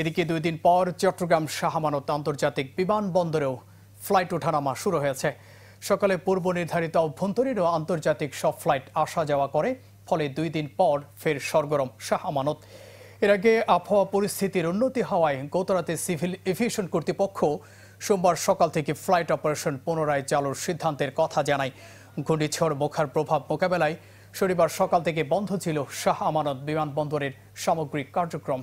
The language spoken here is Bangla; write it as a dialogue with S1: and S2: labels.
S1: এদিকে দুই দিন পর চট্টগ্রাম শাহমানত আন্তর্জাতিক বিমানবন্দরেও ফ্লাইট ওঠানামা শুরু হয়েছে। সকালে পূর্ব নির্ধারিত অভ্যন্তরীণ ও আন্তর্জাতিক সব ফ্লাইট আসা যাওয়া করে, ফলে দুই দিন পর ফের সরগরম শাহমানত। এর আগে আবহাওয়া পরিস্থিতির উন্নতি হওয়ায় গতরাতে সিভিল এভিয়েশন কর্তৃপক্ষ সোমবার সকাল থেকে ফ্লাইট অপারেশন পুনরায় চালুর সিদ্ধান্তের কথা জানায়। ঘূর্ণিঝড়, মোখার প্রভাব মোকাবেলায় শনিবার সকাল থেকে বন্ধ ছিল শাহ আমানত বিমানবন্দরের সামগ্রিক কার্যক্রম।